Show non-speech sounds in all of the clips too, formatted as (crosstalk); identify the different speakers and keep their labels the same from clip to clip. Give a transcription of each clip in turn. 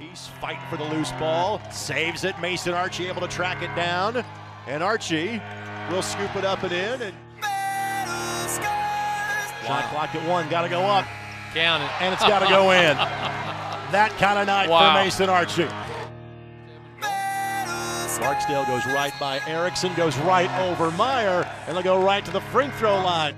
Speaker 1: He's fighting for the loose ball, saves it. Mason Archie able to track it down, and Archie will scoop it up and in. And shot clock at one, got to go up,
Speaker 2: Count it.
Speaker 1: and it's got to go in. (laughs) that kind of night
Speaker 2: Wow.
Speaker 1: for Mason Archie. Barksdale goes right by Erickson, goes right over Meyer, and they'll go right to the free throw line.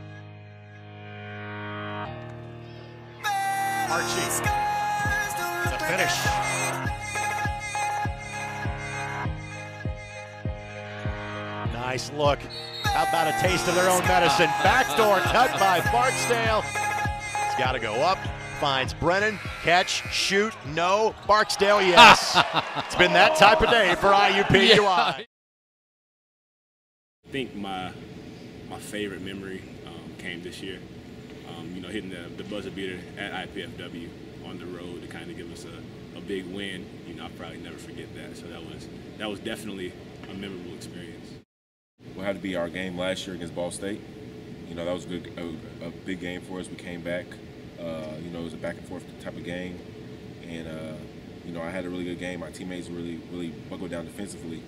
Speaker 1: Nice look. How about a taste of their own medicine? Backdoor cut by Barksdale. It's got to go up. Finds Brennan. Catch, shoot, no. Barksdale, yes. (laughs) it's been that type of day for IUPUI.
Speaker 2: Yeah.
Speaker 3: I think my my favorite memory um, came this year. Um, you know, hitting the, the buzzer beater at IPFW on the road to kind of give us a, a big win. You know, I'll probably never forget that. So that was that was definitely a memorable experience.
Speaker 4: What had to be our game last year against Ball State. You know, that was a, good, a, a big game for us. We came back. Uh, you know, it was a back and forth type of game. And, uh, you know, I had a really good game. My teammates really, really buckled down defensively.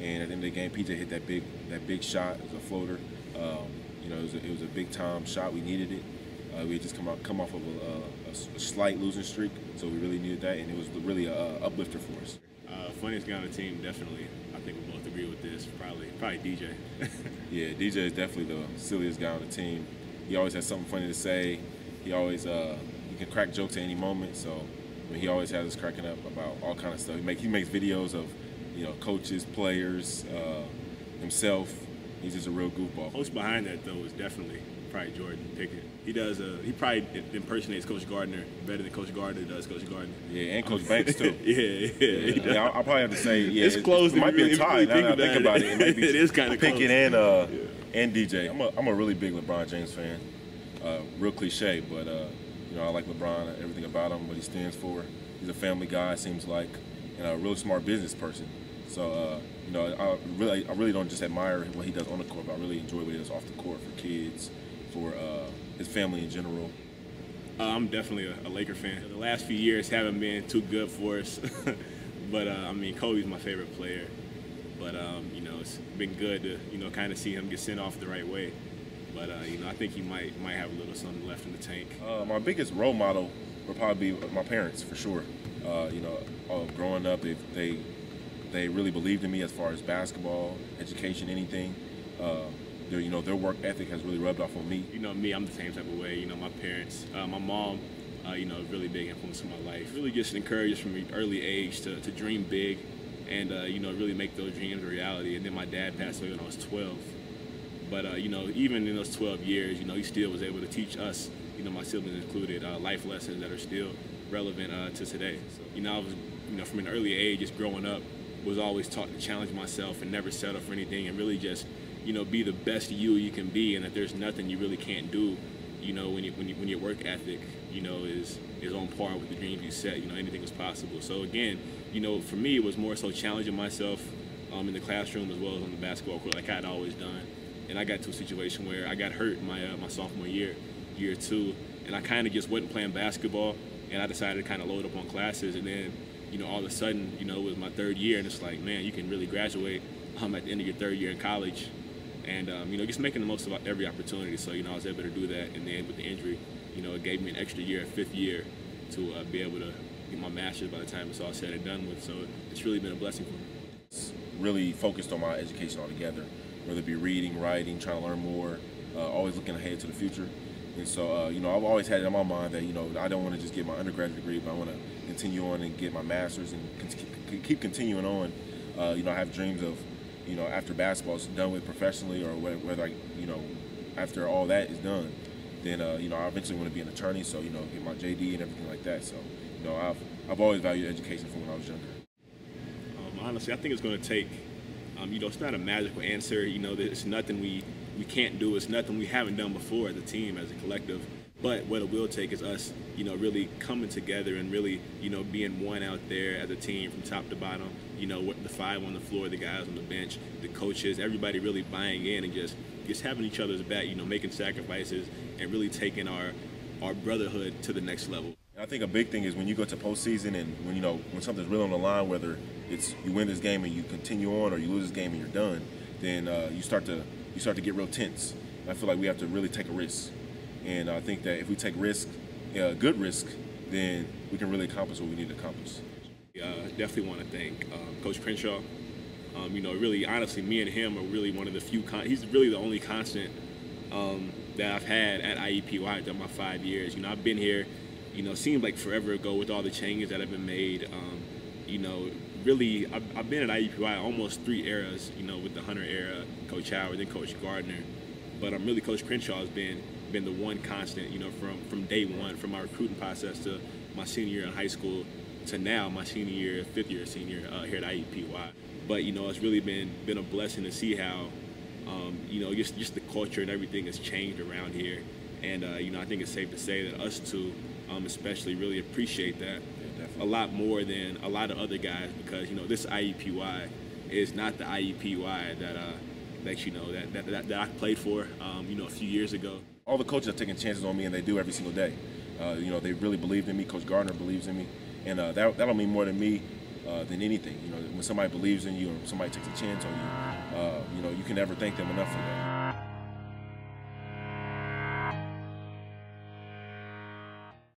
Speaker 4: And at the end of the game, PJ hit that big, that big shot. It was a floater. Um, you know, it was a, it was a big time shot. We needed it. Uh, we had just come out, come off of a, a a slight losing streak, so we really needed that, and it was really a, uh, uplifter for us.
Speaker 3: Uh, funniest guy on the team, definitely. I think we both agree with this. Probably probably DJ. (laughs)
Speaker 4: Yeah, DJ is definitely the silliest guy on the team. He always has something funny to say. He always uh, he can crack jokes at any moment. So I mean, he always has us cracking up about all kind of stuff. He make he makes videos of you know coaches, players, uh, himself. He's just a real goofball.
Speaker 3: Coach behind that though is definitely probably Jordan Pickett. He does. Uh, he probably impersonates Coach Gardner better than Coach Gardner does Coach Gardner.
Speaker 4: Yeah, and Coach Banks too. (laughs)
Speaker 3: yeah, yeah.
Speaker 4: Yeah, I'll probably have to say, yeah,
Speaker 3: It's
Speaker 4: it-
Speaker 3: close
Speaker 4: It,
Speaker 3: if
Speaker 4: might be a
Speaker 3: really-
Speaker 4: tie.
Speaker 3: you
Speaker 4: Now that I think
Speaker 3: about it.
Speaker 4: it, it (laughs)
Speaker 3: It is kinda
Speaker 4: Pickett
Speaker 3: close.
Speaker 4: and uh, and DJ. I'm a I'm a really big LeBron James fan. Uh, real cliche, but uh, you know I like LeBron, everything about him, what he stands for. He's a family guy, seems like, and a real smart business person. So uh, you know, I really I really don't just admire what he does on the court, but I really enjoy what he does off the court for kids, for uh, his family in general.
Speaker 3: Uh, I'm definitely a, a Laker fan. The last few years haven't been too good for us, (laughs) but uh, I mean Kobe's my favorite player. But um, you know it's been good to you know kind of see him get sent off the right way. But uh, you know I think he might might have a little something left in the tank.
Speaker 4: Uh, my biggest role model would probably be my parents, for sure. Uh, you know, uh, growing up, they, they they really believed in me as far as basketball, education, anything. Uh, their, you know, their work ethic has really rubbed off on me.
Speaker 3: You know me, I'm the same type of way. You know my parents, uh, my mom, uh, you know, really big influence in my life. Really just encouraged from an early age to, to dream big, and uh, you know really make those dreams a reality. And then my dad passed away when I was 12. But uh, you know, even in those 12 years, you know, he still was able to teach us, you know, my siblings included, uh, life lessons that are still relevant uh, to today. So, you know, I was, you know, from an early age, just growing up, was always taught to challenge myself and never settle for anything, and really just, you know, be the best you you can be, and that there's nothing you really can't do. You know, when you, when, you, when your work ethic, you know, is is on par with the dreams you set. You know, anything is possible. So again, you know, for me, it was more so challenging myself um, in the classroom as well as on the basketball court, like I had always done and I got to a situation where I got hurt my uh, my sophomore year, year two, and I kind of just wasn't playing basketball, and I decided to kind of load up on classes, and then you know all of a sudden you know it was my third year, and it's like man you can really graduate um, at the end of your third year in college, and um, you know just making the most of every opportunity. So you know I was able to do that, and then with the injury, you know it gave me an extra year, a fifth year, to uh, be able to get my master's by the time it's all said and done with. So it's really been a blessing for me.
Speaker 4: Really focused on my education altogether, whether it be reading, writing, trying to learn more, uh, always looking ahead to the future. And so, uh, you know, I've always had it in my mind that, you know, I don't want to just get my undergraduate degree, but I want to continue on and get my master's and keep continuing on. Uh, you know, I have dreams of, you know, after basketball's done with professionally or whe- whether I, you know, after all that is done, then, uh, you know, I eventually want to be an attorney, so, you know, get my JD and everything like that. So, you know, I've, I've always valued education from when I was younger.
Speaker 3: Um, honestly, I think it's going to take. Um, you know, it's not a magical answer. You know, it's nothing we we can't do. It's nothing we haven't done before as a team, as a collective. But what it will take is us, you know, really coming together and really, you know, being one out there as a team from top to bottom. You know, the five on the floor, the guys on the bench, the coaches, everybody really buying in and just just having each other's back. You know, making sacrifices and really taking our our brotherhood to the next level.
Speaker 4: I think a big thing is when you go to postseason and when you know when something's real on the line, whether it's you win this game and you continue on, or you lose this game and you're done, then uh, you start to you start to get real tense. I feel like we have to really take a risk, and I think that if we take risk, uh, good risk, then we can really accomplish what we need to accomplish.
Speaker 3: Uh, definitely want to thank um, Coach Crenshaw. Um, you know, really, honestly, me and him are really one of the few. He's really the only constant um, that I've had at IUPUI during my five years. You know, I've been here. You know, seemed like forever ago with all the changes that have been made. Um, you know, really, I've, I've, been at IUPUI almost three eras. You know, with the Hunter era, Coach Howard, then Coach Gardner. But I'm really Coach Crenshaw has been been the one constant. You know, from from day one, from my recruiting process to my senior year in high school to now my senior year, fifth year senior uh, here at IUPUI. But you know, it's really been been a blessing to see how um, you know just just the culture and everything has changed around here. And uh, you know, I think it's safe to say that us two, um, especially, really appreciate that yeah, a lot more than a lot of other guys because you know this IUPUI is not the IUPUI that uh, that you know that, that, that, that I played for um, you know a few years ago.
Speaker 4: All the coaches are taking chances on me, and they do every single day. Uh, you know, they really believed in me. Coach Gardner believes in me and uh, that that'll mean more to me uh, than anything. You know, when somebody believes in you or somebody takes a chance on you, uh, you know, you can never thank them enough for that.